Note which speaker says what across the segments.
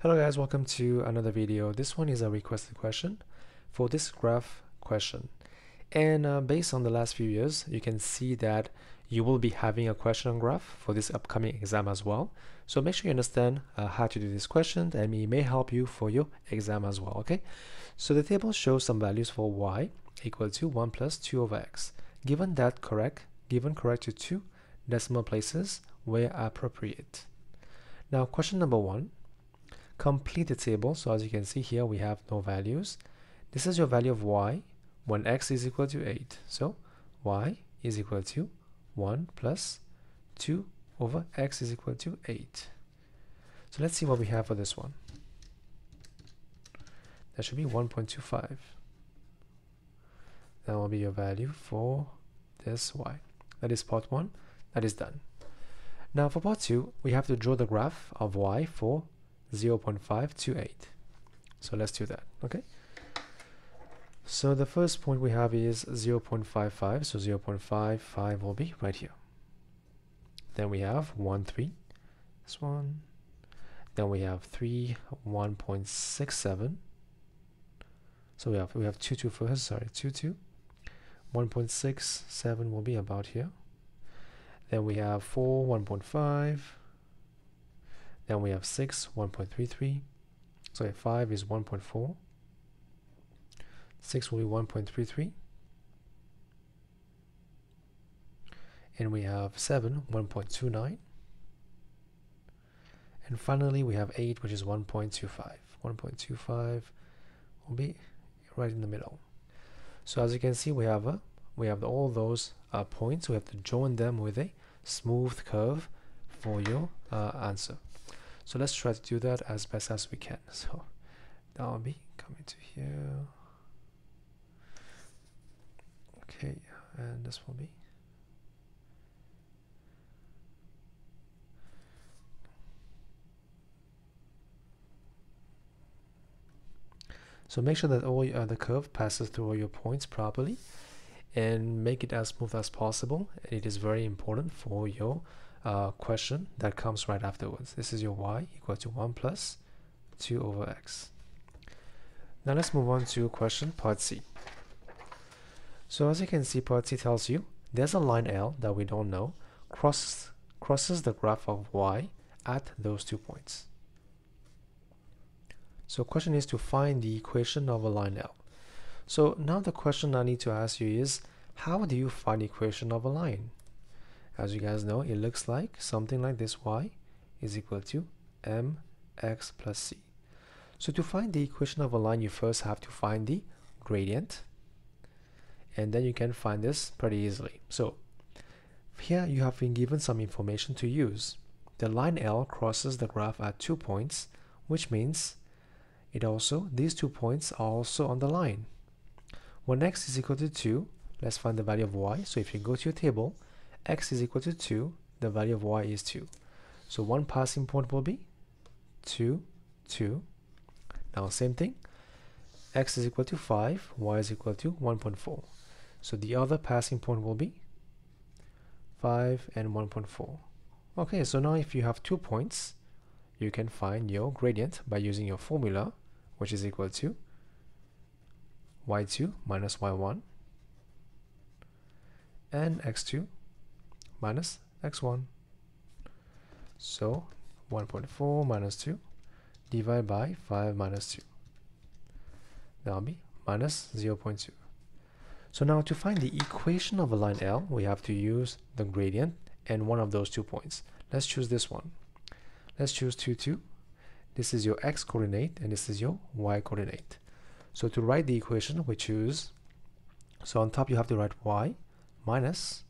Speaker 1: Hello guys, welcome to another video. This one is a requested question for this graph question. And uh, based on the last few years, you can see that you will be having a question on graph for this upcoming exam as well. So make sure you understand uh, how to do this question and it may help you for your exam as well, okay? So the table shows some values for y equal to 1 plus 2 over x. Given that correct, given correct to two decimal places where appropriate. Now question number one, complete the table. So as you can see here, we have no values. This is your value of y when x is equal to 8. So y is equal to 1 plus 2 over x is equal to 8. So let's see what we have for this one. That should be 1.25. That will be your value for this y. That is part 1. That is done. Now for part 2, we have to draw the graph of y for 0.528. So let's do that, okay? So the first point we have is 0.55, so 0.55 will be right here. Then we have 1, 3, this one. Then we have 3, 1.67. So we have we have 2, 2 first, sorry, 2, 2. 1.67 will be about here. Then we have 4, 1.5. Then we have 6, 1.33. So 5 is 1.4. 6 will be 1.33. And we have 7, 1.29. And finally we have 8, which is 1.25. 1.25 will be right in the middle. So as you can see, we have a we have all those uh, points. We have to join them with a smooth curve for your uh, answer. So let's try to do that as best as we can. So will be coming to here. Okay, and this will be. So make sure that all uh, the curve passes through all your points properly and make it as smooth as possible. It is very important for your uh, question that comes right afterwards. This is your y equal to 1 plus 2 over x. Now let's move on to question part C. So as you can see, part C tells you there's a line L that we don't know crosses, crosses the graph of y at those two points. So question is to find the equation of a line L. So now the question I need to ask you is, how do you find the equation of a line? As you guys know, it looks like something like this y is equal to mx plus c. So to find the equation of a line, you first have to find the gradient. And then you can find this pretty easily. So here you have been given some information to use. The line L crosses the graph at two points, which means it also, these two points are also on the line. When x is equal to 2, let's find the value of y. So if you go to your table, x is equal to 2, the value of y is 2. So one passing point will be 2, 2. Now same thing, x is equal to 5, y is equal to 1.4. So the other passing point will be 5 and 1.4. Okay, so now if you have two points, you can find your gradient by using your formula, which is equal to y2 minus y1 and x2 minus x1 so 1.4 minus 2 divided by 5 minus 2 that will be minus 0.2 so now to find the equation of a line L we have to use the gradient and one of those two points. Let's choose this one. Let's choose 2 2 this is your x coordinate and this is your y coordinate. So to write the equation, we choose, so on top you have to write y minus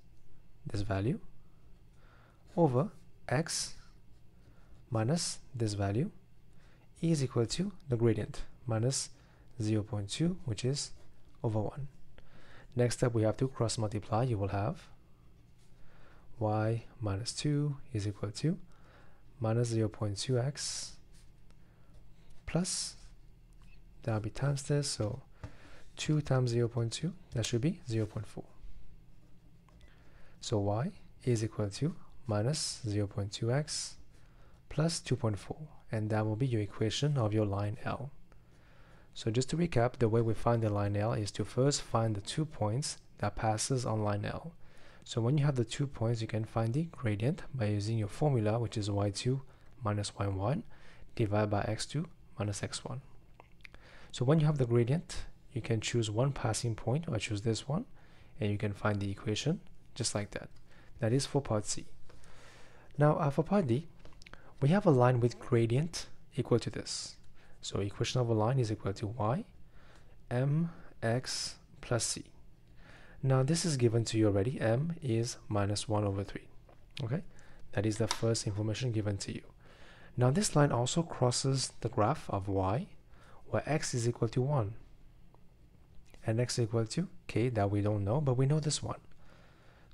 Speaker 1: this value over x minus this value is equal to the gradient minus 0.2 which is over 1. Next step we have to cross multiply you will have y minus 2 is equal to minus 0.2x plus that'll be times this so 2 times 0 0.2 that should be 0 0.4 so y is equal to minus 0.2x plus 2.4 and that will be your equation of your line L. So just to recap, the way we find the line L is to first find the two points that passes on line L. So when you have the two points, you can find the gradient by using your formula, which is y2 minus y1 divided by x2 minus x1. So when you have the gradient, you can choose one passing point, or choose this one, and you can find the equation just like that. That is for part C. Now uh, for part D, we have a line with gradient equal to this. So equation of a line is equal to y mx plus c. Now this is given to you already. m is minus 1 over 3. Okay, that is the first information given to you. Now this line also crosses the graph of y where x is equal to 1 and x is equal to k that we don't know but we know this one.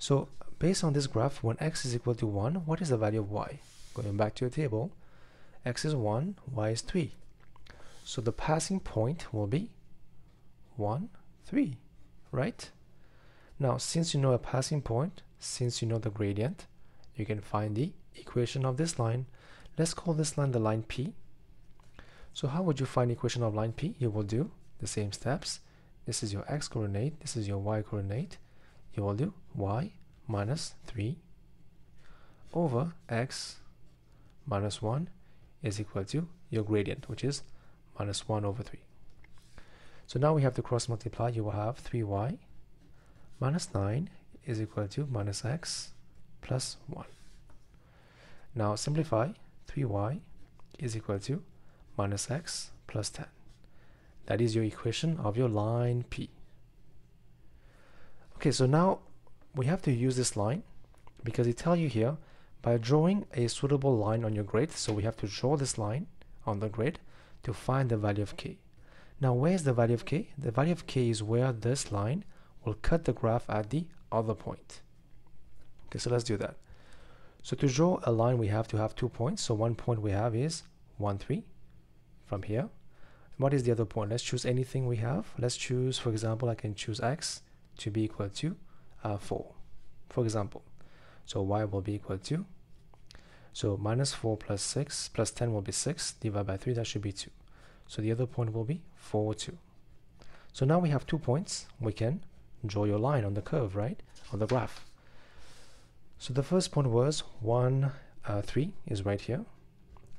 Speaker 1: So based on this graph when x is equal to 1 what is the value of y? Going back to your table x is 1 y is 3 so the passing point will be 1 3 right? Now since you know a passing point since you know the gradient you can find the equation of this line Let's call this line the line P. So how would you find the equation of line P? You will do the same steps. This is your x coordinate, this is your y coordinate. You will do y minus 3 over x minus 1 is equal to your gradient, which is minus 1 over 3. So now we have to cross multiply. You will have 3y minus 9 is equal to minus x plus 1. Now simplify 3y is equal to minus x plus 10. That is your equation of your line P. Okay, so now we have to use this line because it tells you here by drawing a suitable line on your grid. So we have to draw this line on the grid to find the value of k. Now where is the value of k? The value of k is where this line will cut the graph at the other point. Okay, so let's do that. So to draw a line, we have to have two points. So one point we have is 1, 3 from here. What is the other point? Let's choose anything we have. Let's choose, for example, I can choose x to be equal to uh, 4, for example. So y will be equal to, so minus 4 plus 6 plus 10 will be 6, divided by 3, that should be 2. So the other point will be 4, 2. So now we have two points. We can draw your line on the curve, right? On the graph. So the first point was 1, uh, 3 is right here.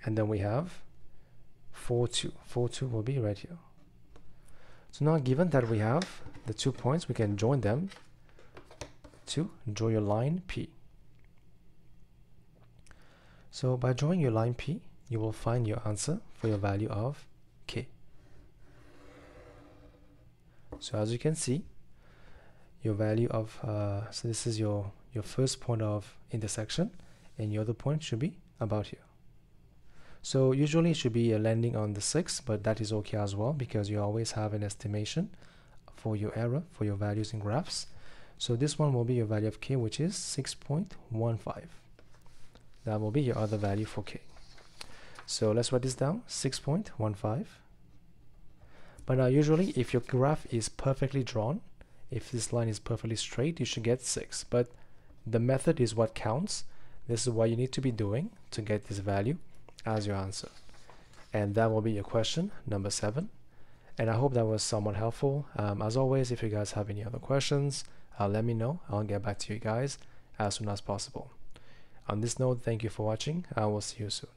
Speaker 1: And then we have 4, 2. 4, 2 will be right here. So now given that we have the two points, we can join them to draw your line P. So by drawing your line P, you will find your answer for your value of K. So as you can see, your value of, uh, so this is your your first point of intersection and your other point should be about here. So usually it should be a landing on the 6, but that is okay as well because you always have an estimation for your error, for your values in graphs. So this one will be your value of k, which is 6.15. That will be your other value for k. So let's write this down, 6.15. But now usually if your graph is perfectly drawn, if this line is perfectly straight, you should get 6. But the method is what counts. This is what you need to be doing to get this value as your answer. And that will be your question, number seven. And I hope that was somewhat helpful. Um, as always, if you guys have any other questions, uh, let me know. I'll get back to you guys as soon as possible. On this note, thank you for watching. I will see you soon.